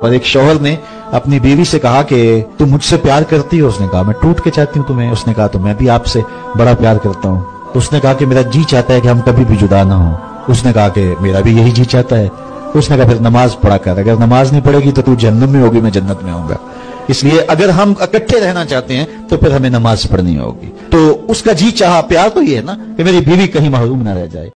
और एक शोहर ने अपनी बीवी से कहा कि तुम मुझसे प्यार करती हो। उसने कहा, मैं टूट के चाहती हूँ तुम्हें। उसने कहा तो मैं भी आपसे बड़ा प्यार करता हूँ। उसने कहा कि, मेरा जी चाहता है कि हम कभी भी जुदा ना हो। उसने कहा कि, मेरा भी यही जी चाहता है। उसने कहा, फिर नमाज़ पढ़ा कर। अगर नमाज़ नहीं पढ़ेगी तो तू जन्नत में होगी, मैं जन्नत में होगा इसलिए अगर हम इकट्ठे रहना चाहते हैं तो फिर हमें नमाज़ पढ़नी होगी। तो उसका जी चाह, प्यार तो ये है ना, कि मेरी बीवी कहीं महरूम ना रह जाए।